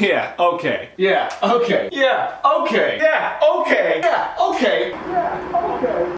Yeah, okay. Yeah, okay. Yeah, okay. Yeah, okay. Yeah, okay. Yeah, okay.